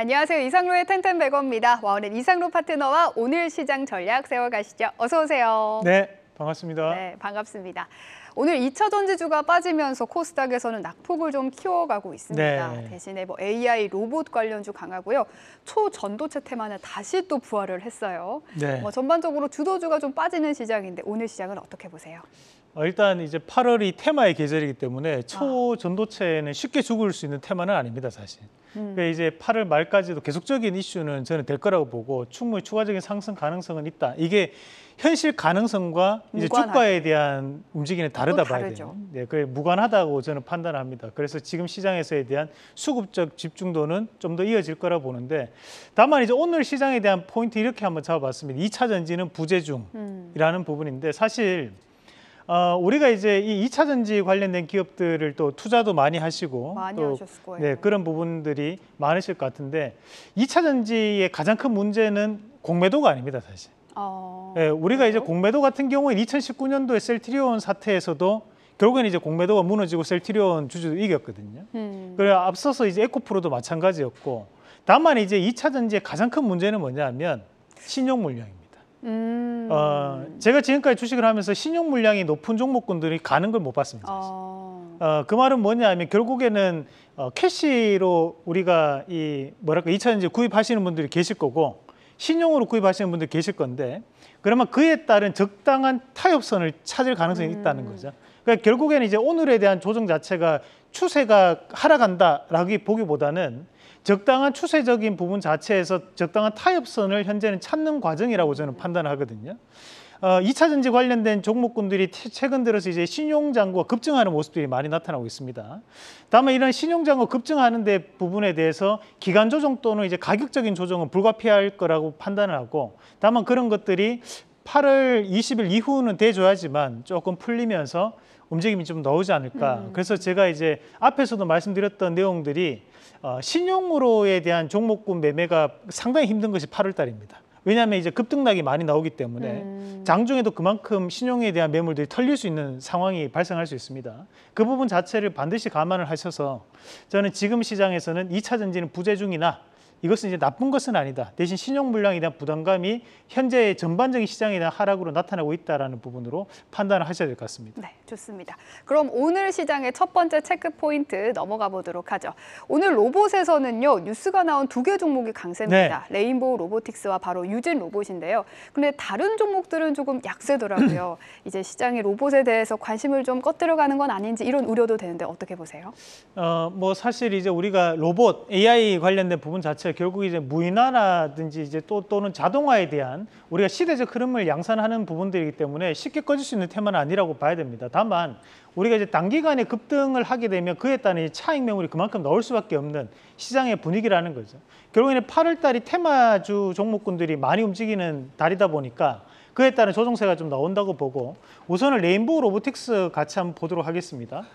안녕하세요. 이상로의 텐텐백어입니다. 와, 오늘 이상로 파트너와 오늘 시장 전략 세워가시죠. 어서 오세요. 네, 반갑습니다. 네, 반갑습니다. 오늘 2차 전지주가 빠지면서 코스닥에서는 낙폭을 좀 키워가고 있습니다. 네. 대신에 뭐 AI 로봇 관련주 강하고요. 초전도체 테마는 다시 또 부활을 했어요. 네. 뭐 전반적으로 주도주가 좀 빠지는 시장인데 오늘 시장은 어떻게 보세요? 어, 일단 이제 8월이 테마의 계절이기 때문에 초전도체는 쉽게 죽을 수 있는 테마는 아닙니다, 사실. 음. 그러니까 이제 8월 말까지도 계속적인 이슈는 저는 될 거라고 보고 충분히 추가적인 상승 가능성은 있다. 이게 현실 가능성과 이제. 주가에 대한 움직임이 다르다 또 봐야. 돼요. 네, 그게 무관하다고 저는 판단합니다. 그래서 지금 시장에서에 대한 수급적 집중도는 좀 더 이어질 거라 보는데 다만 이제 오늘 시장에 대한 포인트 이렇게 한번 잡아봤습니다. 2차 전지는 부재중이라는 음. 부분인데 사실 어, 우리가 이제 이 2차 전지 관련된 기업들을 또 투자도 많이 하시고 많이 또 하셨을 거예요. 네, 그런 부분들이 많으실 것 같은데 2차 전지의 가장 큰 문제는 공매도가 아닙니다, 사실. 어, 예, 우리가 이제? 공매도 같은 경우에 2019년도에 셀트리온 사태에서도 결국에는 이제 공매도가 무너지고 셀트리온 주주도 이겼거든요. 음. 그래 앞서서 이제 에코프로도 마찬가지였고 다만 이제 2차 전지의 가장 큰 문제는 뭐냐면 신용 물량입니다. 음. 어, 제가 지금까지 주식을 하면서 신용 물량이 높은 종목군들이 가는 걸 못 봤습니다. 사실. 어. 어, 그 말은 뭐냐면 결국에는 어, 캐시로 우리가 이 뭐랄까 2차 전지 구입하시는 분들이 계실 거고 신용으로 구입하시는 분들이 계실 건데 그러면 그에 따른 적당한 타협선을 찾을 가능성이 음. 있다는 거죠. 그러니까 결국에는 이제 오늘에 대한 조정 자체가 추세가 하락한다라고 보기보다는 적당한 추세적인 부분 자체에서 적당한 타협선을 현재는 찾는 과정이라고 저는 판단하거든요. 어, 2차 전지 관련된 종목군들이 태- 최근 들어서 이제 신용 잔고가 급증하는 모습들이 많이 나타나고 있습니다. 다만 이런 신용 잔고 급증하는 데 부분에 대해서 기간 조정 또는 이제 가격적인 조정은 불가피할 거라고 판단을 하고 다만 그런 것들이 8월 20일 이후는 돼줘야지만 조금 풀리면서 움직임이 좀 나오지 않을까. 음. 그래서 제가 이제 앞에서도 말씀드렸던 내용들이 어, 신용으로에 대한 종목군 매매가 상당히 힘든 것이 8월 달입니다. 왜냐하면 이제 급등락이 많이 나오기 때문에 음. 장중에도 그만큼 신용에 대한 매물들이 털릴 수 있는 상황이 발생할 수 있습니다. 그 부분 자체를 반드시 감안을 하셔서 저는 지금 시장에서는 2차 전지는 부재중이나 이것은 이제 나쁜 것은 아니다. 대신 신용 물량에 대한 부담감이 현재 전반적인 시장에 대한 하락으로 나타나고 있다라는 부분으로 판단을 하셔야 될 것 같습니다. 네, 좋습니다. 그럼 오늘 시장의 첫 번째 체크 포인트 넘어가 보도록 하죠. 오늘 로봇에서는요 뉴스가 나온 두 개 종목이 강세입니다. 레인보우 로보틱스와 바로 유진 로봇인데요. 근데 다른 종목들은 조금 약세더라고요. 이제 시장이 로봇에 대해서 관심을 좀 꺼뜨려가는 건 아닌지 이런 우려도 되는데 어떻게 보세요? 어, 뭐 사실 이제 우리가 로봇 AI 관련된 부분 자체 가 결국 이제 무인화라든지 이제 또 또는 자동화에 대한 우리가 시대적 흐름을 양산하는 부분들이기 때문에 쉽게 꺼질 수 있는 테마는 아니라고 봐야 됩니다. 다만 우리가 이제 단기간에 급등을 하게 되면 그에 따른 이 차익 매물이 그만큼 나올 수밖에 없는 시장의 분위기라는 거죠. 결국에는 8월 달이 테마주 종목군들이 많이 움직이는 달이다 보니까 그에 따른 조정세가 좀 나온다고 보고 우선은 레인보우 로보틱스 같이 한번 보도록 하겠습니다.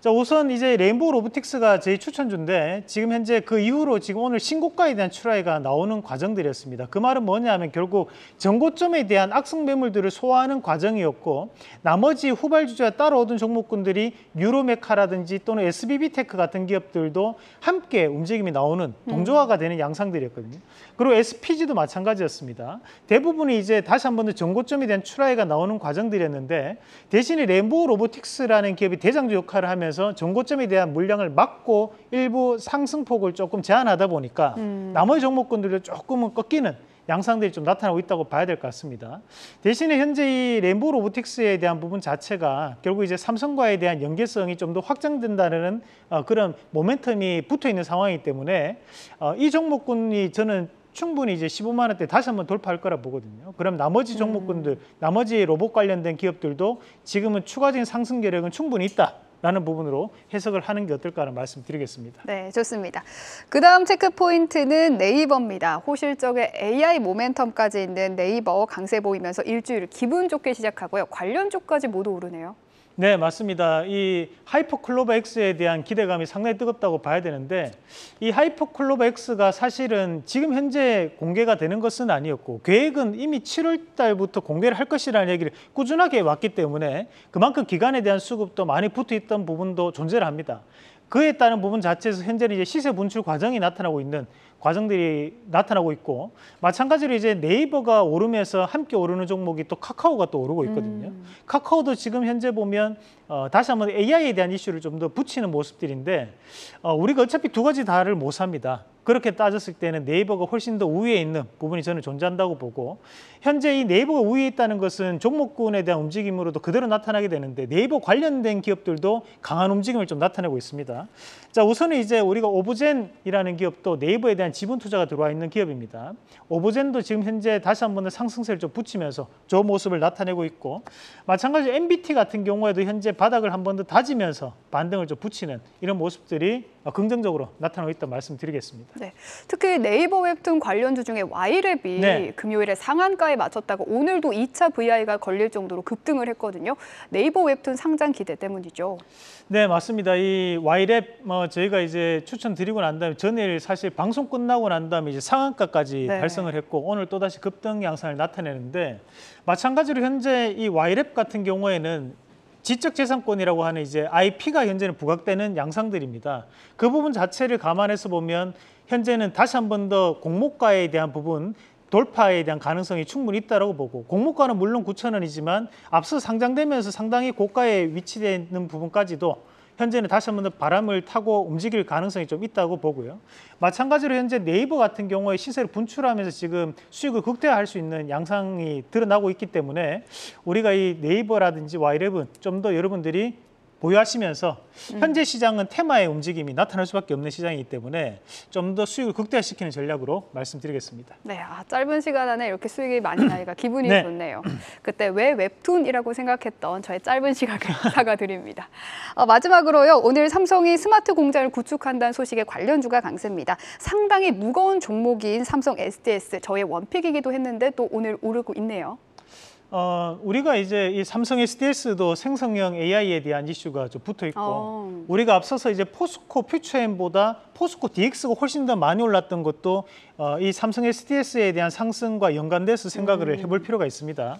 자 우선 이제 레인보우 로보틱스가 제 추천주인데 지금 현재 그 이후로 지금 오늘 신고가에 대한 출하가 나오는 과정들이었습니다. 그 말은 뭐냐면 결국 전고점에 대한 악성 매물들을 소화하는 과정이었고 나머지 후발 주자가 따라오던 종목군들이 뉴로메카라든지 또는 SBB테크 같은 기업들도 함께 움직임이 나오는 동조화가 되는 양상들이었거든요. 그리고 SPG도 마찬가지였습니다. 대부분이 이제 다시 한번 더 전고점에 대한 출하가 나오는 과정들이었는데 대신에 레인보우 로보틱스라는 기업이 대장주 역할을 하면서 전고점에 대한 물량을 막고 일부 상승폭을 조금 제한하다 보니까 음. 나머지 종목군들도 조금은 꺾이는 양상들이 좀 나타나고 있다고 봐야 될 것 같습니다. 대신에 현재 이 램보 로보틱스에 대한 부분 자체가 결국 이제 삼성과에 대한 연계성이 좀 더 확장된다는 어, 그런 모멘텀이 붙어 있는 상황이기 때문에 어, 이 종목군이 저는 충분히 이제 15만 원대 다시 한번 돌파할 거라 보거든요. 그럼 나머지 종목군들, 나머지 로봇 관련된 기업들도 지금은 추가적인 상승 여력은 충분히 있다 라는 부분으로 해석을 하는 게 어떨까라는 말씀드리겠습니다. 네, 좋습니다. 그 다음 체크 포인트는 네이버입니다. 호실적에 AI 모멘텀까지 있는 네이버 강세 보이면서 일주일을 기분 좋게 시작하고요. 관련주까지 모두 오르네요. 네, 맞습니다. 이 하이퍼클로바 X에 대한 기대감이 상당히 뜨겁다고 봐야 되는데 이 하이퍼클로버 X가 사실은 지금 현재 공개가 되는 것은 아니었고 계획은 이미 7월 달부터 공개를 할 것이라는 얘기를 꾸준하게 왔기 때문에 그만큼 기간에 대한 수급도 많이 붙어 있던 부분도 존재를 합니다. 그에 따른 부분 자체에서 현재는 이제 시세 분출 과정이 나타나고 있는 과정들이 나타나고 있고 마찬가지로 이제 네이버가 오르면서 함께 오르는 종목이 또 카카오가 또 오르고 있거든요. 음. 카카오도 지금 현재 보면 어, 다시 한번 AI에 대한 이슈를 좀 더 붙이는 모습들인데 어, 우리가 어차피 두 가지 다를 못 삽니다. 그렇게 따졌을 때는 네이버가 훨씬 더 우위에 있는 부분이 저는 존재한다고 보고 현재 이 네이버가 우위에 있다는 것은 종목군에 대한 움직임으로도 그대로 나타나게 되는데 네이버 관련된 기업들도 강한 움직임을 좀 나타내고 있습니다. 자 우선은 이제 우리가 오브젠이라는 기업도 네이버에 대한 지분 투자가 들어와 있는 기업입니다. 오브젠도 지금 현재 다시 한 번 더 상승세를 좀 붙이면서 좋은 모습을 나타내고 있고 마찬가지로 MBT 같은 경우에도 현재 바닥을 한 번 더 다지면서 반등을 좀 붙이는 이런 모습들이 어, 긍정적으로 나타나고 있다 말씀드리겠습니다. 네. 특히 네이버 웹툰 관련주 중에 Y랩이 네. 금요일에 상한가에 맞췄다가 오늘도 2차 VI가 걸릴 정도로 급등을 했거든요. 네이버 웹툰 상장 기대 때문이죠. 네 맞습니다. 이 Y랩 뭐 저희가 이제 추천드리고 난 다음에 전일 사실 방송 끝나고 난 다음에 이제 상한가까지 네. 달성을 했고 오늘 또 다시 급등 양상을 나타내는데 마찬가지로 현재 이 Y랩 같은 경우에는 지적재산권이라고 하는 이제 IP가 현재는 부각되는 양상들입니다. 그 부분 자체를 감안해서 보면 현재는 다시 한 번 더 공모가에 대한 부분 돌파에 대한 가능성이 충분히 있다고 보고 공모가는 물론 9천 원이지만 앞서 상장되면서 상당히 고가에 위치되어 있는 부분까지도 현재는 다시 한 번 더 바람을 타고 움직일 가능성이 좀 있다고 보고요. 마찬가지로 현재 네이버 같은 경우에 시세를 분출하면서 지금 수익을 극대화할 수 있는 양상이 드러나고 있기 때문에 우리가 이 네이버라든지 와이랩은 좀 더 여러분들이 보유하시면서 현재 시장은 테마의 움직임이 나타날 수밖에 없는 시장이기 때문에 좀 더 수익을 극대화시키는 전략으로 말씀드리겠습니다. 네, 아, 짧은 시간 안에 이렇게 수익이 많이 나니까 기분이 네. 좋네요. 그때 왜 웹툰이라고 생각했던 저의 짧은 시각을 사과드립니다. 어, 마지막으로요, 오늘 삼성이 스마트 공장을 구축한다는 소식에 관련주가 강세입니다. 상당히 무거운 종목인 삼성 SDS, 저의 원픽이기도 했는데 또 오늘 오르고 있네요. 어, 우리가 이제 이 삼성 SDS도 생성형 AI에 대한 이슈가 좀 붙어 있고 어. 우리가 앞서서 이제 포스코 퓨처엠보다 포스코 DX가 훨씬 더 많이 올랐던 것도 어, 이 삼성 SDS에 대한 상승과 연관돼서 생각을 해볼 필요가 있습니다.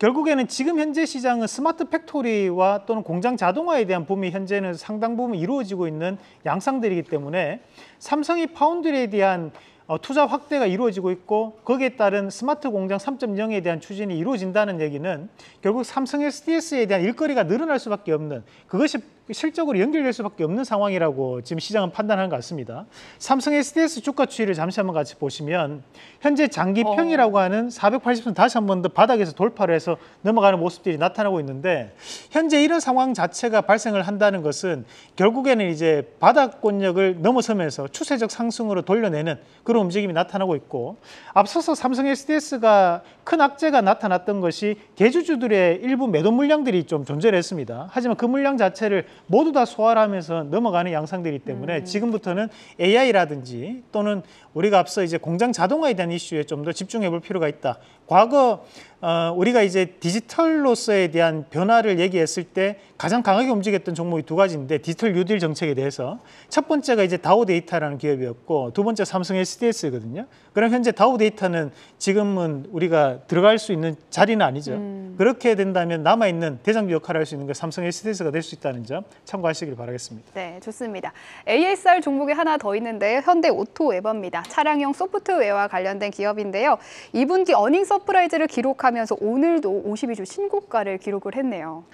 결국에는 지금 현재 시장은 스마트 팩토리와 또는 공장 자동화에 대한 붐이 현재는 상당 부분 이루어지고 있는 양상들이기 때문에 삼성이 파운드리에 대한 어, 투자 확대가 이루어지고 있고 거기에 따른 스마트 공장 3.0에 대한 추진이 이루어진다는 얘기는 결국 삼성 SDS에 대한 일거리가 늘어날 수밖에 없는 그것이 실적으로 연결될 수밖에 없는 상황이라고 지금 시장은 판단하는 것 같습니다. 삼성 SDS 주가 추이를 잠시 한번 같이 보시면 현재 장기평이라고 하는 480선 다시 한 번 더 바닥에서 돌파를 해서 넘어가는 모습들이 나타나고 있는데 현재 이런 상황 자체가 발생을 한다는 것은 결국에는 이제 바닥권력을 넘어서면서 추세적 상승으로 돌려내는 그런 움직임이 나타나고 있고 앞서서 삼성 SDS가 큰 악재가 나타났던 것이 대주주들의 일부 매도 물량들이 좀 존재를 했습니다. 하지만 그 물량 자체를 모두 다 소화를 하면서 넘어가는 양상들이기 때문에 지금부터는 AI라든지 또는 우리가 앞서 이제 공장 자동화에 대한 이슈에 좀 더 집중해 볼 필요가 있다. 과거 어, 우리가 이제 디지털로서에 대한 변화를 얘기했을 때 가장 강하게 움직였던 종목이 두 가지인데 디지털 뉴딜 정책에 대해서 첫 번째가 이제 다우 데이터라는 기업이었고 두 번째 삼성 SDS거든요. 그럼 현재 다우 데이터는 지금은 우리가 들어갈 수 있는 자리는 아니죠. 그렇게 된다면 남아 있는 대장주 역할을 할 수 있는 게 삼성 SDS가 될 수 있다는 점 참고하시길 바라겠습니다. 네, 좋습니다. ASR 종목이 하나 더 있는데 현대 오토에버입니다. 차량용 소프트웨어와 관련된 기업인데요. 2분기 어닝 서프라이즈를 기록하면서 오늘도 52주 신고가를 기록을 했네요.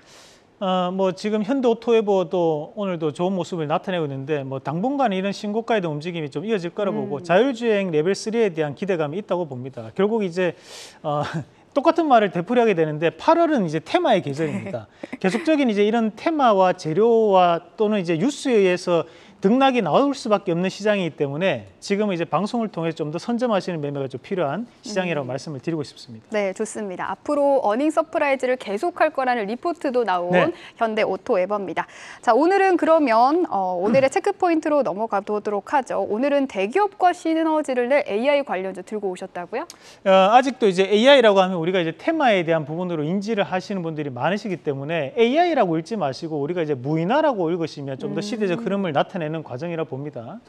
어, 뭐 지금 현대 오토에버도 오늘도 좋은 모습을 나타내고 있는데 뭐 당분간 이런 신고가에 대한 움직임이 좀 이어질 거라 보고 자율주행 레벨 3에 대한 기대감이 있다고 봅니다. 결국 이제 어, 똑같은 말을 되풀이하게 되는데 8월은 이제 테마의 계절입니다. 계속적인 이제 이런 테마와 재료와 또는 이제 뉴스에 의해서 등락이 나올 수밖에 없는 시장이기 때문에 지금은 이제 방송을 통해 좀 더 선점하시는 매매가 좀 필요한 시장이라고 말씀을 드리고 싶습니다. 네, 좋습니다. 앞으로 어닝 서프라이즈를 계속할 거라는 리포트도 나온 네. 현대 오토에버입니다. 자, 오늘은 그러면 어, 오늘의 체크 포인트로 넘어가 보도록 하죠. 오늘은 대기업과 시너지를 낼 AI 관련주 들고 오셨다고요? 어, 아직도 이제 AI라고 하면 우리가 이제 테마에 대한 부분으로 인지를 하시는 분들이 많으시기 때문에 AI라고 읽지 마시고 우리가 이제 무인화라고 읽으시면 좀더 시대적 흐름을 나타내는 만들어내는 과정이라 봅니다.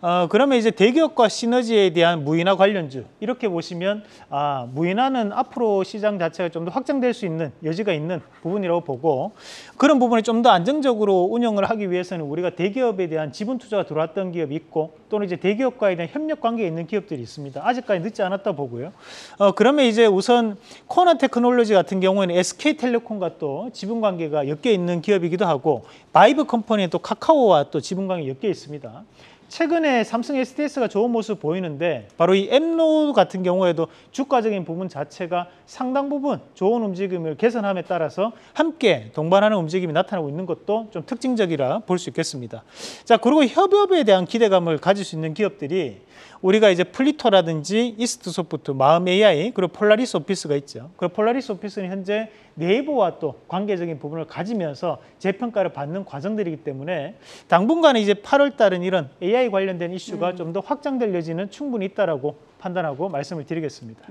어, 그러면 이제 대기업과 시너지에 대한 무인화 관련주 이렇게 보시면 아, 무인화는 앞으로 시장 자체가 좀 더 확장될 수 있는 여지가 있는 부분이라고 보고 그런 부분에 좀 더 안정적으로 운영을 하기 위해서는 우리가 대기업에 대한 지분 투자가 들어왔던 기업이 있고 또는 이제 대기업과에 대한 협력 관계에 있는 기업들이 있습니다. 아직까지 늦지 않았다 보고요. 어, 그러면 이제 우선 코난 테크놀로지 같은 경우에는 SK텔레콤과 또 지분 관계가 엮여 있는 기업이기도 하고 바이브 컴퍼니는 또 카카오와 또 지분 관계 엮여 있습니다. 최근에 삼성 SDS가 좋은 모습 보이는데 바로 이 엠로 같은 경우에도 주가적인 부분 자체가 상당 부분 좋은 움직임을 개선함에 따라서 함께 동반하는 움직임이 나타나고 있는 것도 좀 특징적이라 볼 수 있겠습니다. 자 그리고 협업에 대한 기대감을 가질 수 있는 기업들이 우리가 이제 플리토라든지 이스트 소프트, 마음 AI 그리고 폴라리스 오피스가 있죠. 그 폴라리스 오피스는 현재 네이버와 또 관계적인 부분을 가지면서 재평가를 받는 과정들이기 때문에 당분간은 이제 8월 달은 이런 AI 관련된 이슈가 좀더 확장될 여지는 충분히 있다라고 판단하고 말씀을 드리겠습니다.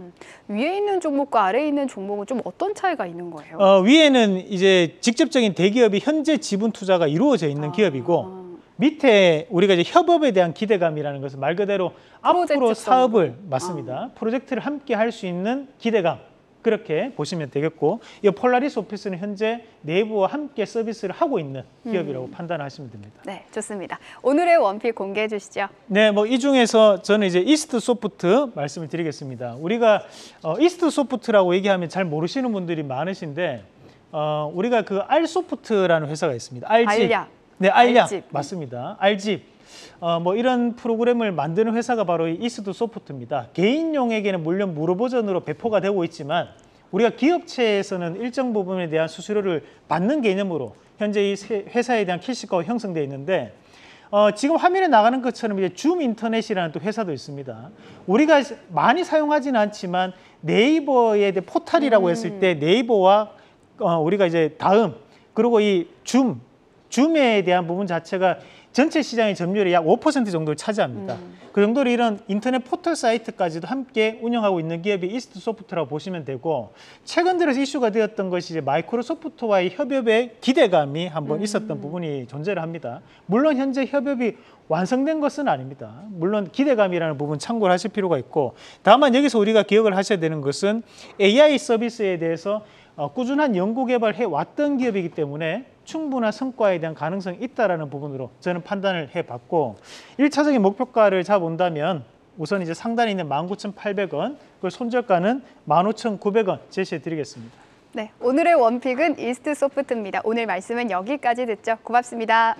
위에 있는 종목과 아래에 있는 종목은 좀 어떤 차이가 있는 거예요? 어, 위에는 이제 직접적인 대기업이 현재 지분 투자가 이루어져 있는 아. 기업이고 밑에 우리가 이제 협업에 대한 기대감이라는 것은 말 그대로 앞으로. 사업을 맞습니다. 프로젝트를 함께 할 수 있는 기대감 그렇게 보시면 되겠고 이 폴라리스 오피스는 현재 내부와 함께 서비스를 하고 있는 기업이라고 판단하시면 됩니다. 네, 좋습니다. 오늘의 원픽 공개해 주시죠. 네, 뭐 이 중에서 저는 이제 이스트 소프트 말씀을 드리겠습니다. 우리가 어, 이스트 소프트라고 얘기하면 잘 모르시는 분들이 많으신데 어, 우리가 그 알소프트라는 회사가 있습니다. 알집. 알약. 네, 알약 알집. 맞습니다. 알집. 어, 뭐 이런 프로그램을 만드는 회사가 바로 이 이스트 소프트입니다. 개인용에게는 물론 무료 버전으로 배포가 되고 있지만 우리가 기업체에서는 일정 부분에 대한 수수료를 받는 개념으로 현재 이 세- 회사에 대한 캐시가가 형성되어 있는데 어, 지금 화면에 나가는 것처럼 이제 줌 인터넷이라는 또 회사도 있습니다. 우리가 많이 사용하지는 않지만 네이버에 포탈이라고 했을 때 네이버와 어, 우리가 이제 다음 그리고 이 줌, 줌에 대한 부분 자체가 전체 시장의 점유율의 약5% 정도를 차지합니다. 그 정도로 이런 인터넷 포털 사이트까지도 함께 운영하고 있는 기업이 이스트 소프트라고 보시면 되고 최근 들어서 이슈가 되었던 것이 이제 마이크로소프트와의 협업의 기대감이 한번 있었던 부분이 존재를 합니다. 물론 현재 협업이 완성된 것은 아닙니다. 물론 기대감이라는 부분 참고를 하실 필요가 있고 다만 여기서 우리가 기억을 하셔야 되는 것은 AI 서비스에 대해서 어, 꾸준한 연구 개발해 왔던 기업이기 때문에 충분한 성과에 대한 가능성이 있다라는 부분으로 저는 판단을 해봤고 일차적인 목표가를 잡아본다면 우선 이제 상단에 있는 19,800원, 그리고 손절가는 15,900원 제시해 드리겠습니다. 네, 오늘의 원픽은 이스트 소프트입니다. 오늘 말씀은 여기까지 듣죠. 고맙습니다.